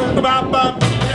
Ba-ba-ba.